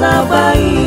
nossa Bahia.